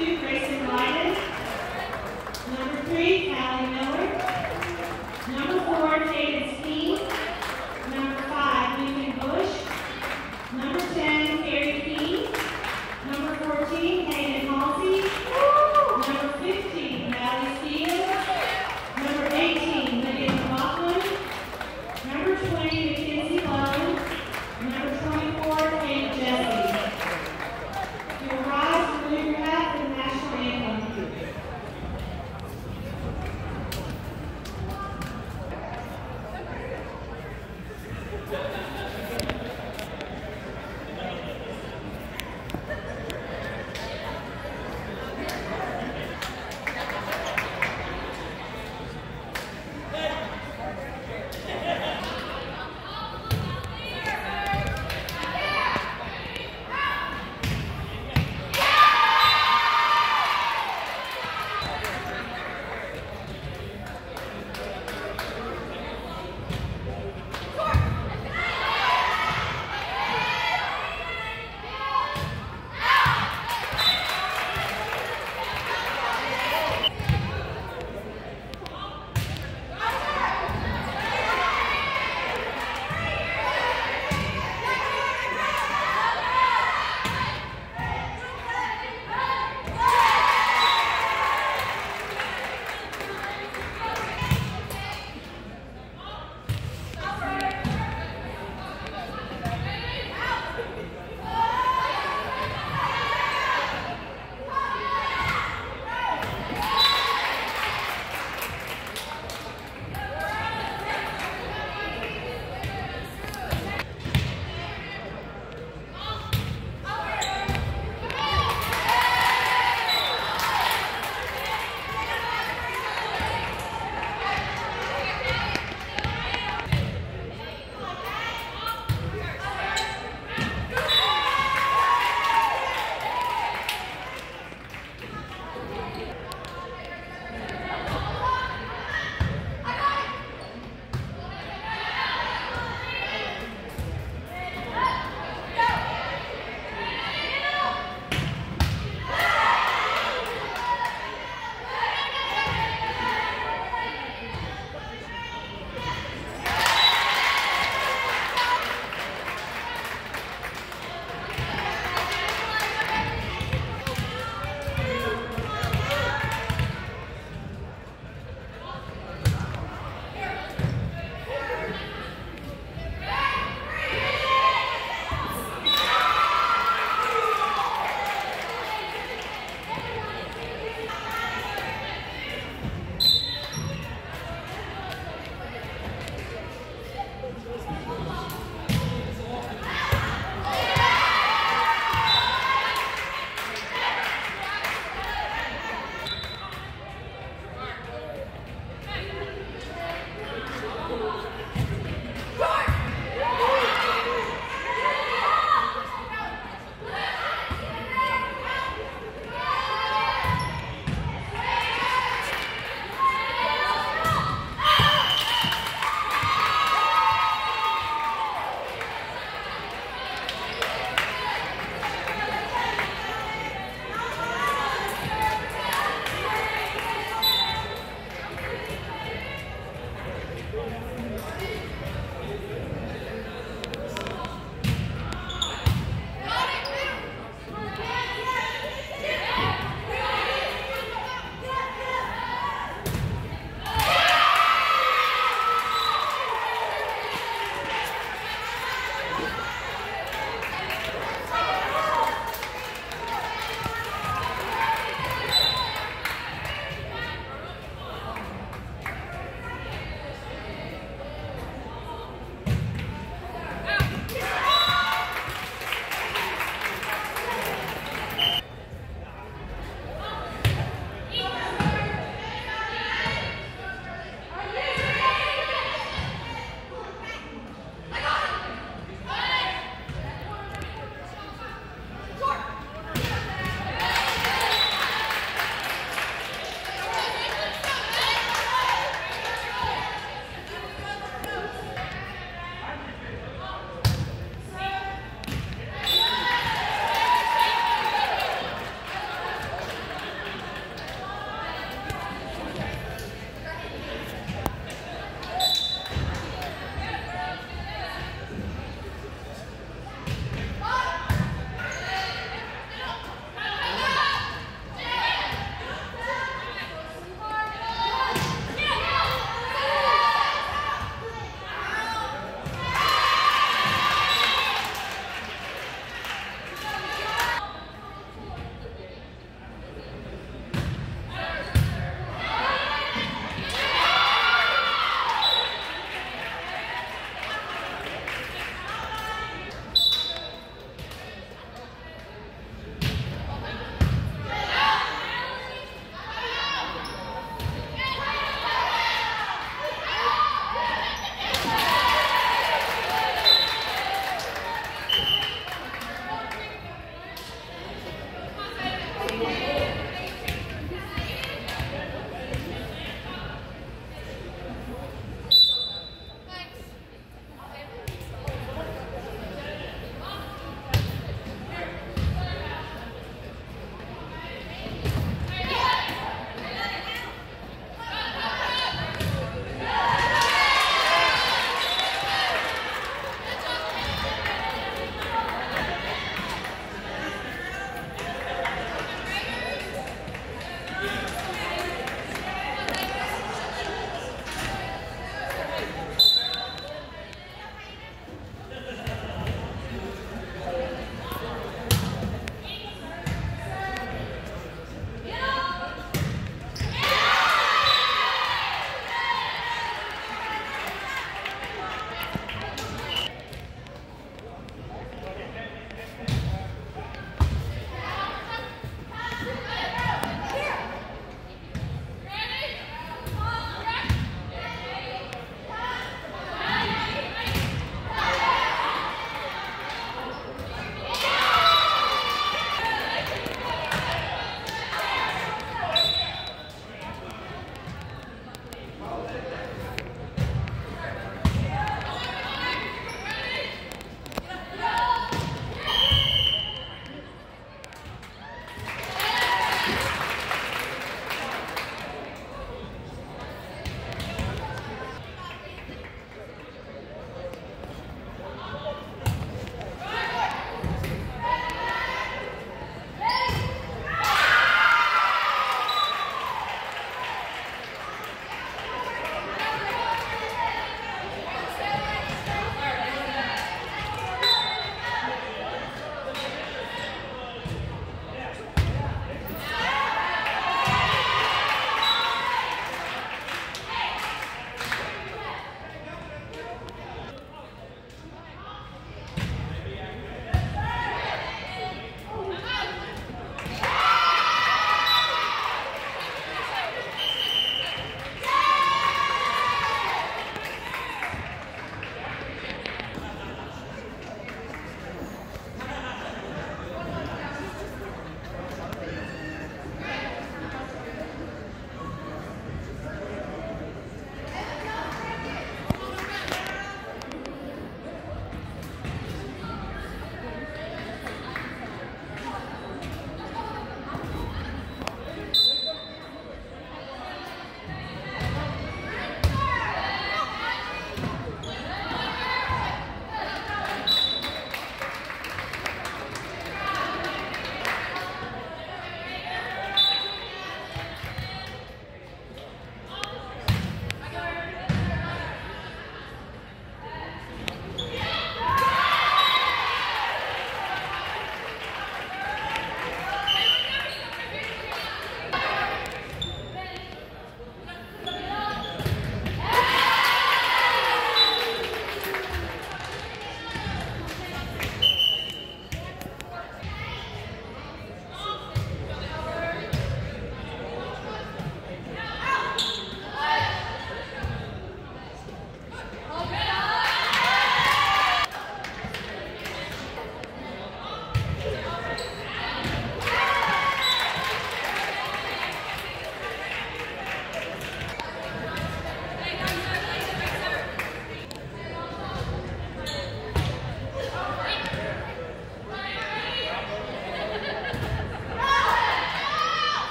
two, Grayson Wyden. Number three, Callie Miller. Number four, Jaden